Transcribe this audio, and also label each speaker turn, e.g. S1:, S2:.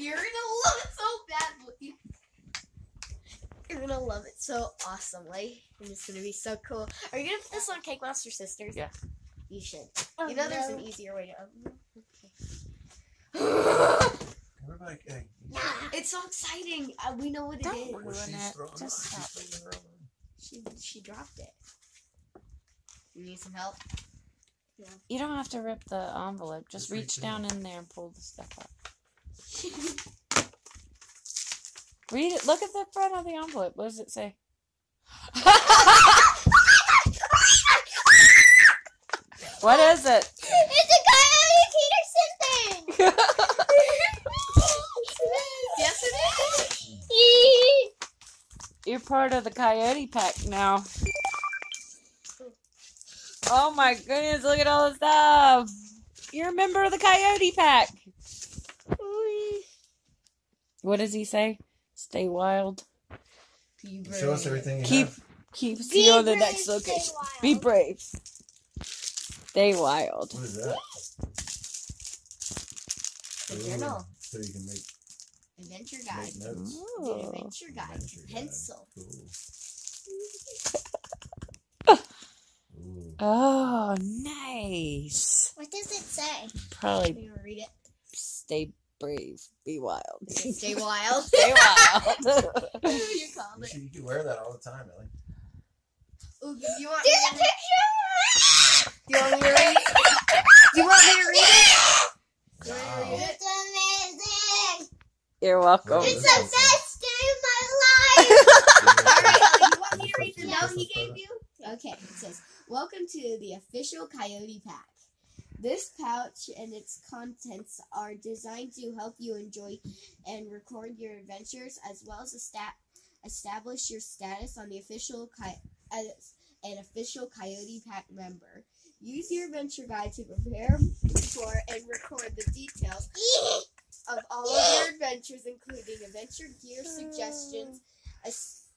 S1: You're gonna love it so badly. You're gonna love it so awesomely. And it's gonna be so cool. Are you gonna put this on Cake Monster Sisters?
S2: Yeah.
S1: You should.
S3: Oh,
S1: you know there's an easier way to open
S4: Everybody, hey,
S1: It's so exciting. Uh, we know what it
S2: Don't
S1: is.
S2: ruin it. Just stop.
S4: She's throwing her own.
S1: She she dropped it. You need some help? Yeah.
S2: You don't have to rip the envelope. Just
S4: Just reach
S2: reach down in there and pull the stuff up. Read it. Look at the front of the envelope. What does it say? what is it?
S3: It's a Coyote Peterson thing!
S1: yes, it is.
S2: You're part of the Coyote Pack now. Oh my goodness, look at all the stuff. You're a member of the Coyote Pack. What does he say? Stay wild.
S1: Be
S4: Show us everything you
S2: Keep
S4: have.
S2: keep see you on the
S3: brave,
S2: next
S3: stay
S2: location.
S3: wild.
S2: Be brave. Stay wild.
S4: What is that?
S1: The
S4: Ooh,
S1: journal.
S4: Oh, so you can make,
S1: Adventure guide.
S4: make notes.
S1: It's an
S2: Oh.
S1: adventure guide.
S4: Adventure guide.
S1: Pencil.
S4: Cool. Ooh.
S2: Oh, nice.
S3: What does it say?
S2: Probably
S1: You read it?
S2: stay brave. Be wild.
S1: Stay wild.
S2: Stay wild.
S1: you called
S4: You,
S1: it.
S4: should, you could wear that all the time, Ellie.
S1: Ooh, do you want?
S3: There's a
S1: me to-
S3: picture!
S1: Do you want me to read it? Do you want me to read it? Do you want me to read it?
S3: It's amazing!
S2: You're welcome.
S3: It's the best day of my life!
S1: All right, you want me to read the note he gave you? Okay, it says, "Welcome to the official Coyote Pack. This pouch and its contents are designed to help you enjoy and record your adventures, as well as esta- establish your status on the official as an official Coyote Pack member. Use your adventure guide to prepare for and record the details of all of your adventures, including adventure gear suggestions,